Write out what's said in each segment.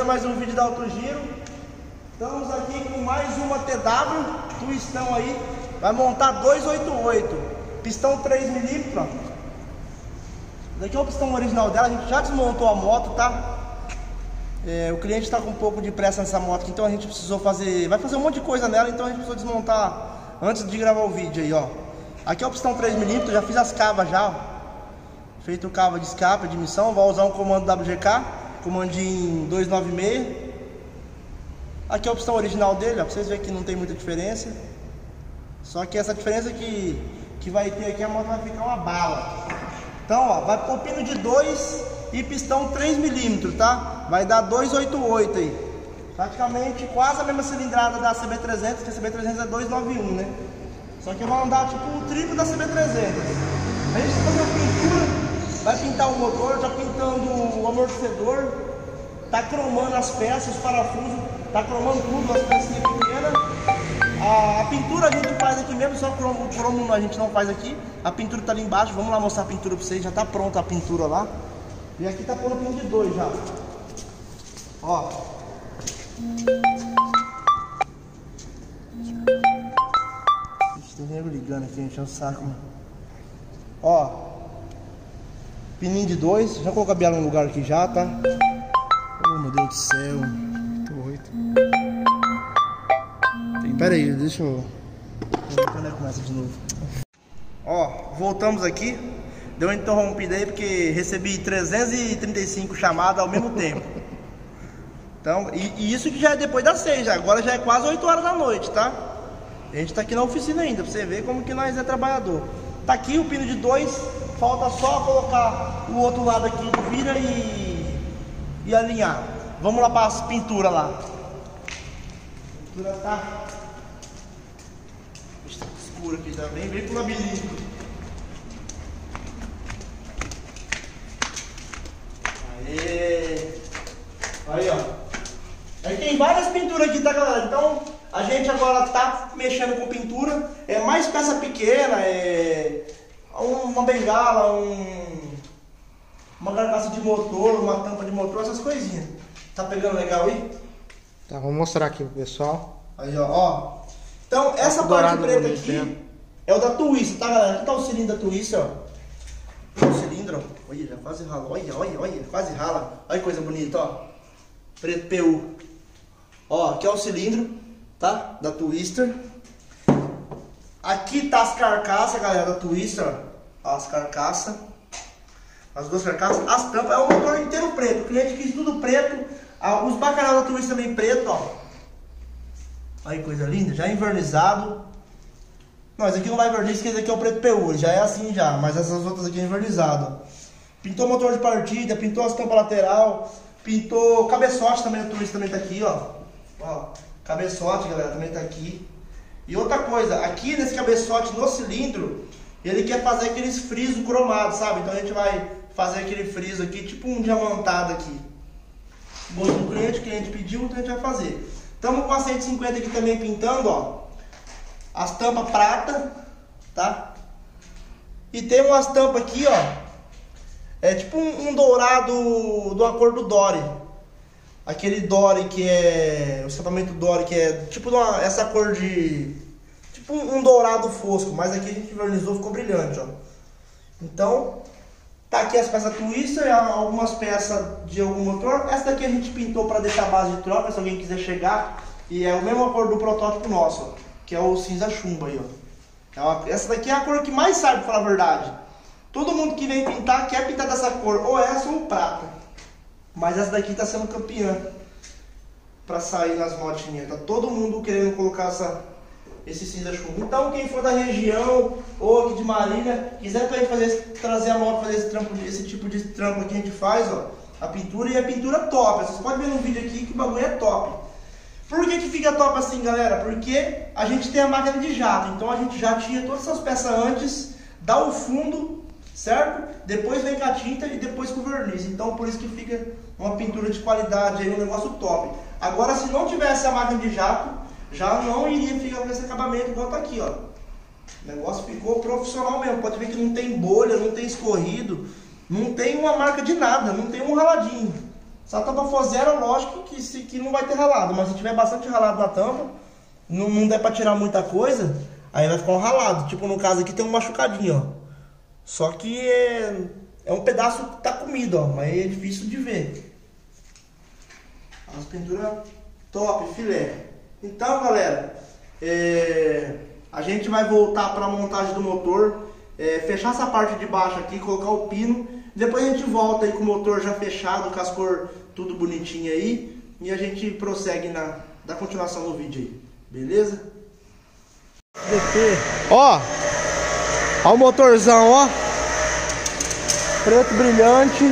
bem-vindo a mais um vídeo da Auto Giro. Estamos aqui com mais uma TW, twistão aí, vai montar 288, pistão 3mm, ó. Esse é o pistão original dela, a gente já desmontou a moto, tá? É, o cliente está com um pouco de pressa nessa moto, então a gente precisou fazer, vai fazer um monte de coisa nela, então a gente precisou desmontar antes de gravar o vídeo aí, ó. Aqui é o pistão 3mm, já fiz as cavas já, ó. Feito cava de escape, de missão, vai usar um comando WGK, comandinho 296. Aqui é a opção original dele, ó, pra vocês verem que não tem muita diferença. Só que essa diferença que, que vai ter aqui, a moto vai ficar uma bala. Então, ó, vai pôr pino de 2 e pistão 3mm, tá? Vai dar 288 aí. Praticamente quase a mesma cilindrada da CB300, que a CB300 é 291, né? Só que vai andar tipo o triplo da CB300. A gente vai fazer uma pintura vai pintar o motor, tá pintando o amortecedor, tá cromando as peças, os parafusos, tá cromando tudo, as pecinhas pequenas. A, a, pintura a gente faz aqui mesmo, só cromo, o cromo a gente não faz aqui. A pintura tá ali embaixo, vamos lá mostrar a pintura pra vocês, já tá pronta a pintura lá. E aqui tá pondo pino de dois já. Ó. Ixi, tem nego ligando aqui, enchendo o saco. Ó, Pininho de dois. Já colocar a biela no lugar aqui já, tá? Oh, meu Deus do céu. Oito. Pera aí, deixa eu... Quando é que começa de novo? Ó, voltamos aqui. Deu uma interrompida aí porque recebi 335 chamadas ao mesmo tempo. Então, e, e, isso que já é depois das 6, já. agora já é quase 8 horas da noite, tá? A gente tá aqui na oficina ainda, pra você ver como que nós é trabalhador. Tá aqui o pino de 2, Falta só colocar o outro lado aqui, vira e, e alinhar. Vamos lá para as pinturas lá. Pintura tá escura aqui também, vem pro labirinto. Aê! Aí, ó. Aí tem várias pinturas aqui, tá, galera? Então, a gente agora tá mexendo com pintura. É mais peça pequena, é uma bengala, um, uma carcaça de motor, uma tampa de motor, essas coisinhas. Tá pegando legal aí? Tá, vou mostrar aqui pro pessoal. Aí, ó. ó. Então, essa parte preta aqui é o da Twister, tá, galera? Aqui tá o cilindro da Twister, ó. O cilindro, ó. Olha, já quase rala. Olha, olha, olha. Quase rala. Olha que coisa bonita, ó. Preto PU. Ó, aqui é o cilindro, tá? Da Twister. Aqui tá as carcaças, galera, da Twister, As carcaças. As duas carcaças. As tampas. É o motor inteiro preto. O cliente quis tudo preto. Os bacanal da Twister também preto, ó. Aí, coisa linda. Já invernizado. Não, esse aqui não vai verniz, porque esse aqui é o preto PU. Já é assim já. Mas essas outras aqui é invernizado. Pintou motor de partida, pintou as tampas lateral. Pintou cabeçote também, a Twister também tá aqui, ó. Ó, cabeçote, galera, também tá aqui. E outra coisa, aqui nesse cabeçote no cilindro, ele quer fazer aqueles frisos cromados, sabe? Então a gente vai fazer aquele friso aqui, tipo um diamantado aqui. Gosto do cliente, o cliente pediu, então a gente vai fazer. Estamos com a 150 aqui também pintando, ó. As tampas prata, tá? E tem umas tampas aqui, ó. É tipo um, um dourado do acordo Dory aquele Dory que é. O escapamento Dory que é tipo uma, essa cor de. Tipo um dourado fosco, mas aqui a gente vernizou ficou brilhante, ó. Então, tá aqui as peças Twister, algumas peças de algum motor. Essa daqui a gente pintou para deixar a base de troca, se alguém quiser chegar. E é o mesmo cor do protótipo nosso, ó, que é o cinza chumbo aí, ó. É uma, essa daqui é a cor que mais sabe, falar a verdade. Todo mundo que vem pintar quer pintar dessa cor, ou essa ou prata. Mas essa daqui está sendo campeã para sair nas motinhas. Tá todo mundo querendo colocar essa, esse cinza chumbo. Então quem for da região ou aqui de Marília, quiser fazer, trazer a moto fazer esse, trampo, esse tipo de trampo que a gente faz, ó, a pintura e a pintura top. Vocês podem ver no vídeo aqui que o bagulho é top. Por que, que fica top assim, galera? Porque a gente tem a máquina de jato, então a gente já tinha todas essas peças antes, dá o fundo certo? Depois vem com a tinta e depois com o verniz. Então por isso que fica uma pintura de qualidade aí, um negócio top. Agora se não tivesse a máquina de jato, já não iria ficar com esse acabamento igual tá aqui, ó. O negócio ficou profissional mesmo. Pode ver que não tem bolha, não tem escorrido, não tem uma marca de nada, não tem um raladinho. Se a tampa for zero, lógico que, se, que não vai ter ralado. Mas se tiver bastante ralado na tampa, não, não der pra tirar muita coisa, aí vai ficar um ralado. Tipo, no caso aqui tem um machucadinho, ó. Só que é, é um pedaço que tá comido, ó. Mas é difícil de ver. As pinturas top, filé. Então, galera, é, a gente vai voltar para a montagem do motor, é, fechar essa parte de baixo aqui, colocar o pino. Depois a gente volta aí com o motor já fechado, com as cores tudo bonitinho aí. E a gente prossegue na da continuação do vídeo aí. Beleza? Ó, ó o motorzão, ó. Preto brilhante.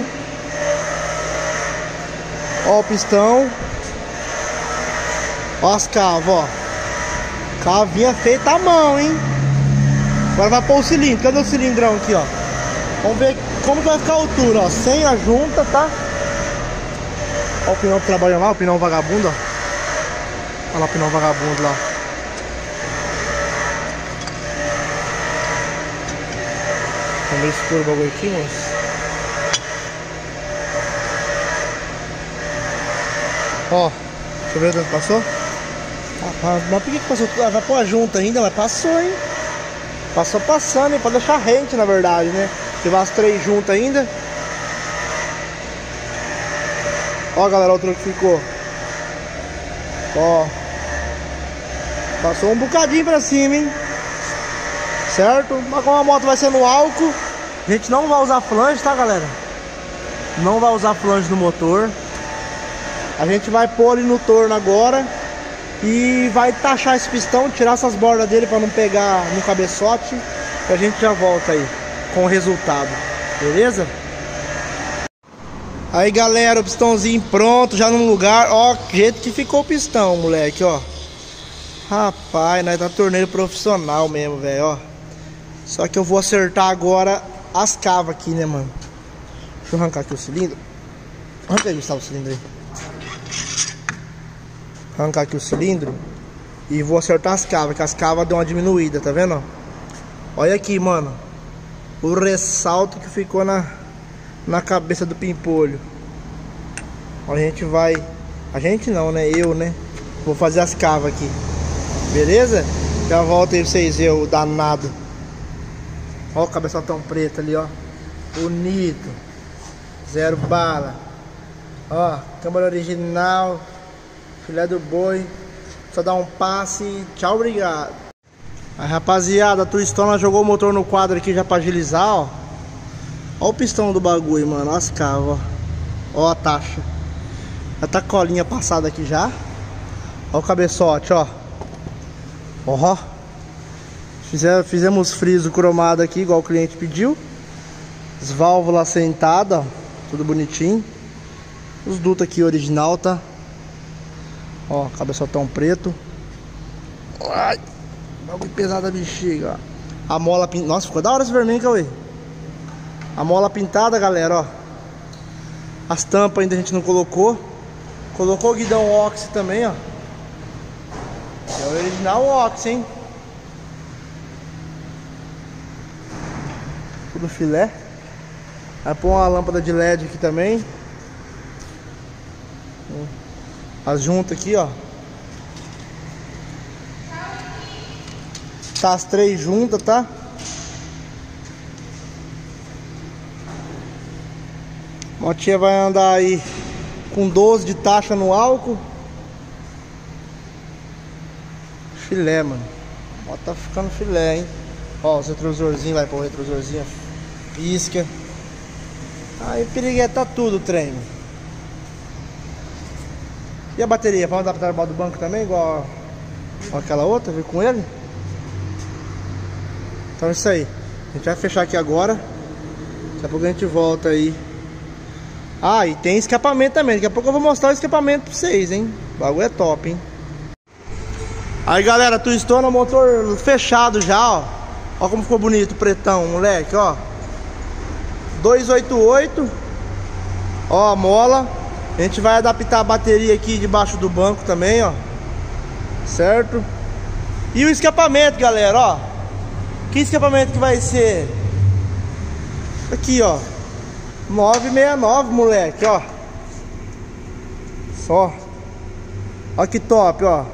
Ó o pistão. Ó as cavas, ó. Cavinha feita à mão, hein? Agora vai pôr o cilindro. Cadê o cilindrão aqui, ó? Vamos ver como que vai ficar a altura, ó. Sem a junta, tá? Ó o pinão que trabalha lá, o pinão vagabundo, ó. Olha lá o pinão vagabundo lá. Tá meio escuro o bagulho aqui, moço. Ó, deixa eu ver onde passou. Mas por que, passou? Ah, vai pôr junta ainda, mas passou, hein? Passou passando, hein? Pra deixar rente, na verdade, né? Tiver as três juntas ainda. Ó, galera, outro que ficou. Ó. Passou um bocadinho pra cima, hein? Certo? Mas como a moto vai ser no álcool, a gente não vai usar flange, tá, galera? Não vai usar flange no motor. A gente vai pôr ele no torno agora e vai taxar esse pistão, tirar essas bordas dele para não pegar no cabeçote. E a gente já volta aí com o resultado, beleza? Aí galera, o pistãozinho pronto, já no lugar. Ó, jeito que ficou o pistão, moleque, ó. Rapaz, nós tá torneio profissional mesmo, velho, ó. Só que eu vou acertar agora as cavas aqui, né, mano? Deixa eu arrancar aqui o cilindro. Arranca aí, Gustavo, o cilindro aí arrancar aqui o cilindro e vou acertar as cavas, que as cavas dão uma diminuída, tá vendo? Olha aqui, mano, o ressalto que ficou na, na cabeça do pimpolho. A gente vai, a gente não, né? Eu, né? Vou fazer as cavas aqui, beleza? Já volto aí pra vocês verem o danado. Ó o cabeçotão preto ali, ó. Bonito. Zero bala. Ó, câmera original. Filé do boi. Só dar um passe tchau, obrigado. Aí, rapaziada, a Twistona jogou o motor no quadro aqui já pra agilizar, ó. Ó o pistão do bagulho, mano. Ó as cavas, ó. Ó a taxa. Já tá colinha passada aqui já. Ó o cabeçote, ó. Ó. Fizemos friso cromado aqui, igual o cliente pediu. As válvulas sentadas, ó. Tudo bonitinho. Os dutos aqui original, tá? Ó, cabeçotão preto. Ai, bagulho pesado da bexiga. A mola pintada. Nossa, ficou da hora esse vermelho, Cauê. A mola pintada, galera, ó. As tampas ainda a gente não colocou. Colocou o guidão ox também, ó. É o original ox, hein? Tudo filé. Vai pôr uma lâmpada de LED aqui também. As juntas aqui, ó. Tá as três juntas, tá? Motinha vai andar aí com 12 de taxa no álcool. Filé, mano. Ó, tá ficando filé, hein? Ó, os retrosorzinhos, vai pôr o retrosorzinho. Pisca. Aí pirigueta tudo o trem, mano. E a bateria? Vamos adaptar o do banco também, igual aquela outra, ver com ele? Então é isso aí. A gente vai fechar aqui agora. Daqui a pouco a gente volta aí. Ah, e tem escapamento também. Daqui a pouco eu vou mostrar o escapamento pra vocês, hein? O bagulho é top, hein? Aí, galera, tu estou no motor fechado já, ó. Ó como ficou bonito o pretão, moleque, ó. 288. Ó a mola. A gente vai adaptar a bateria aqui debaixo do banco também, ó. Certo? E o escapamento, galera, ó. Que escapamento que vai ser? Aqui, ó. 969, moleque, ó. Ó. Ó que top, ó.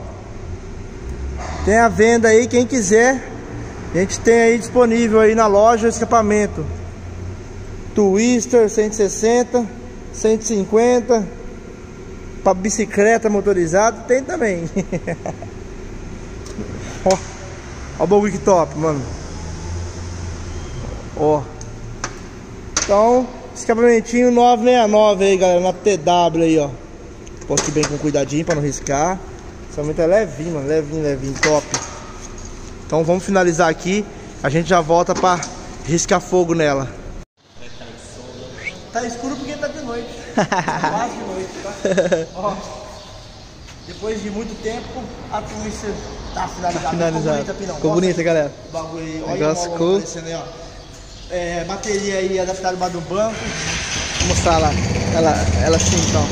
Tem a venda aí, quem quiser. A gente tem aí disponível aí na loja o escapamento. Twister 160, 150. Para bicicleta motorizada tem também. ó. Ó o bagulho top, mano. Ó. Então, escapamentinho 969 aí, galera, na TW aí, ó. Poste bem com cuidadinho pra não riscar. Somente é levinho, mano, levinho, levinho, top. Então vamos finalizar aqui. A gente já volta pra riscar fogo nela. Tá escuro porque tá de noite. Quase de noite, tá? Ó. Depois de muito tempo, a Twister tá finalizada. Tá finalizada. Ficou bonita, Pinão. Ficou bonita, galera. o bagulho aí. Olha Negócio o cool. aparecendo aí, ó. É, bateria aí adaptada embaixo do banco. Vou mostrar lá. Ela, ela sim, então.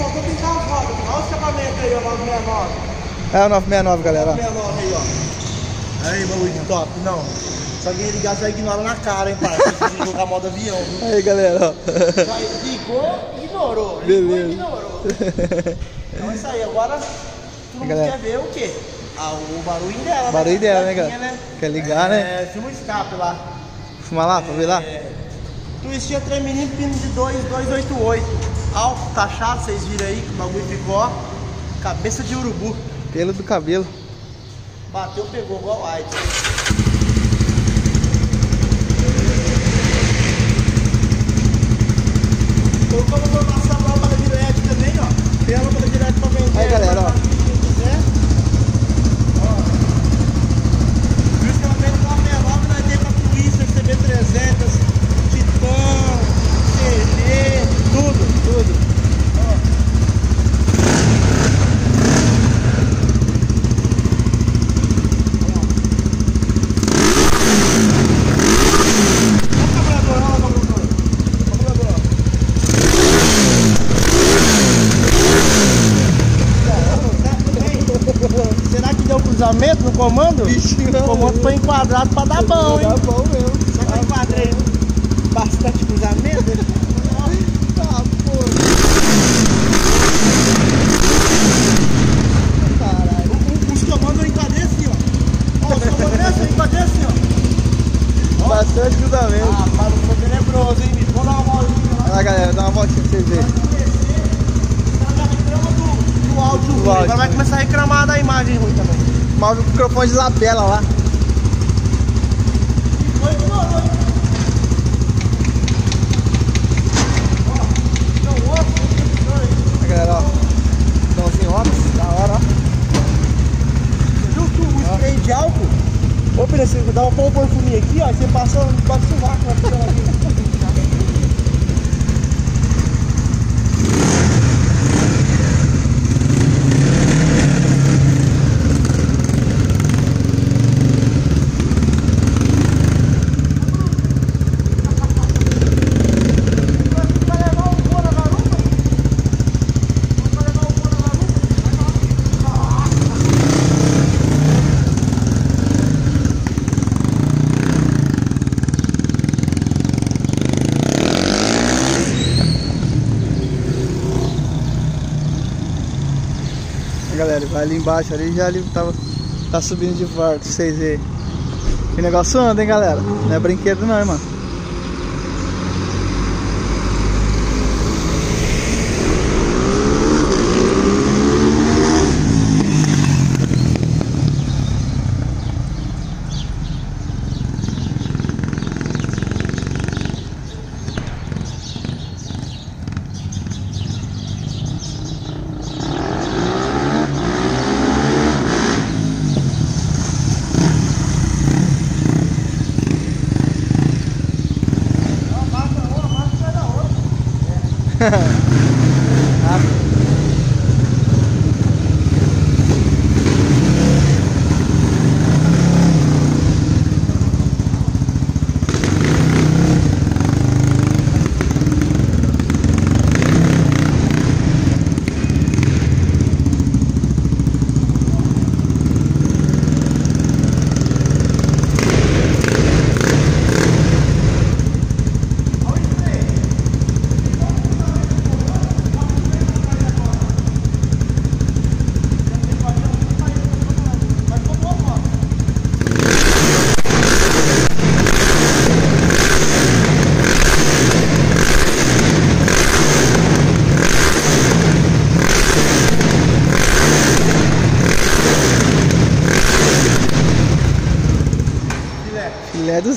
A pintar as rodas. Olha o escapamento aí, ó, 969. É o 969, galera. ó. 969 aí, ó. Aí, bagulho top. Não. Se alguém ligar, vai ignorar na cara, hein, pai. Tem jogar modo avião, viu? Aí, galera, ó. Vai, ligou, ignorou. Ligou, Beleza. ignorou. Então é isso aí. Agora, todo mundo Galera. quer ver o quê? Ah, o barulho dela, né? Barulho dela, né, galera? Quer ligar, né? É, filma o escape lá. Fuma lá pra ver lá? É, Twistinha tremininho, pino de 2, 288. Alto, taxado, vocês viram aí que o bagulho ficou, ó. Cabeça de urubu. Pelo do cabelo. Bateu, pegou igual White. Colocamos a nossa lâmpada de LED também, ó. Tem a lâmpada LED pra vender. Aí, galera, ó. Quem quiser. Ó. E o escapamento 969 nós temos a Twister CB300, Titan, CD, tudo, tudo. Ó o carburador, olha lá o carburador. Carburador. Tá tudo bem? Será que deu cruzamento no comando? Bichinho, O comando foi enquadrado pra dar bom, hein? Tá bom mesmo. Só que eu enquadrei bastante cruzamento. Tá. Caralho. Os comandos eu enquadrei assim, ó. Ó, os comandos assim, eu enquadrei assim, ó. Bastante cruzamento. Ah, para foi tenebroso, hein, bicho? Vamos dar uma voltinha lá. Olha lá, galera. Dá uma voltinha pra vocês verem. Agora vai começar a reclamar da imagem ruim também. Mal o microfone de lapela lá. Foi ignorou, hein? Ó, então o outro, ignorou, hein? Olha, galera, ó. Dãozinho óculos. Da hora, ó. Viu tu, o spray de álcool? Ô, Pedro, você dá um pão perfuminho aqui, ó, e você passa debaixo do sovaco, vai ficando aqui. Vai levar o pão na garupa? Vai levar o pão na garupa? Galera, vai ali embaixo ali já ali tava, tá subindo de volta, vocês verem. Que negócio anda, hein, galera? Não é brinquedo não, hein, mano.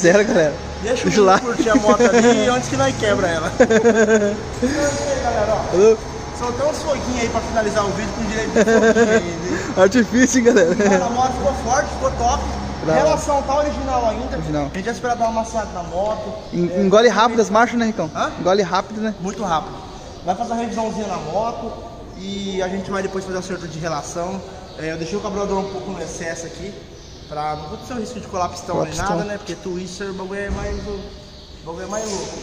É zero, galera. Deixa, o lá. curtir a moto ali antes que nós quebra ela. É aí, galera, ó. Soltei uns foguinhos aí pra finalizar o vídeo com direito de foguinho. Artifício, hein, galera. A moto ficou forte, ficou top. Bravo. Relação tá original ainda. Original. A gente vai esperar dar uma maciada na moto. En- Engole rápido as marchas, né, Ricão? Hã? Engole rápido, né? Muito rápido. Vai fazer uma revisãozinha na moto e a gente vai depois fazer o acerto de relação. É, eu deixei o carburador um pouco no excesso aqui, pra não acontecer o risco de colar pistão Colar nem nada, né? Porque twister o bagulho é mais, o bagulho é mais louco.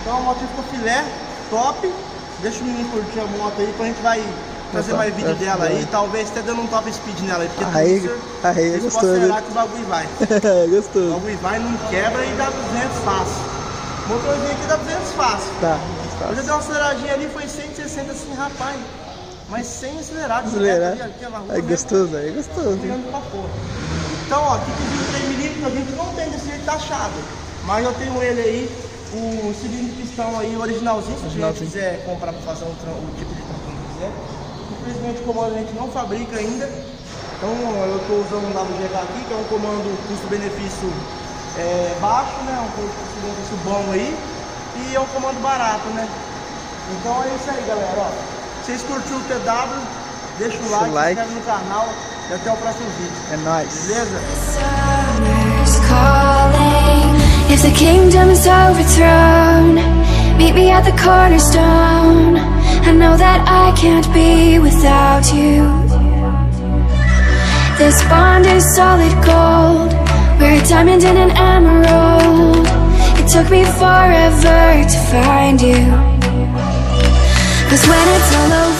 Então a moto ficou filé, top. Deixa o menino curtir a moto aí, pra gente vai fazer mais vídeo vai, dela aí, vai. talvez até dando um top speed nela aí, porque Aí- twister, aí, gostou, podem né? acelerar que o bagulho vai. O Gostoso. bagulho vai, não quebra e dá 200 fácil. Motorzinho aqui dá 200 fácil. Tá. Eu já dei uma aceleradinha ali, foi 160 assim, rapaz. Mas sem acelerar, Acelerar. aqui É né? gostoso, é gostoso. hein? Então, ó, aqui tem 23mm, a gente não tem desse jeito taxado. Mas eu tenho ele aí, o cilindro de pistão aí, originalzinho, se a gente quiser comprar pra fazer um o tipo de trampo que quiser. Infelizmente o comando a gente não fabrica ainda. Então eu estou usando um WGH aqui, que é um comando custo-benefício é, baixo, né? Um custo-benefício bom aí. E é um comando barato, né? Então é isso aí, galera. Ó, vocês curtiram o TW, deixa o like, like. se inscreve no canal e até o próximo vídeo. É nóis. Beleza? If the kingdom is overthrown, meet me at the cornerstone. I know that I can't be without you. This bond is solid gold. We're a diamond and an emerald. It took me forever to find you. Cause when it's all over.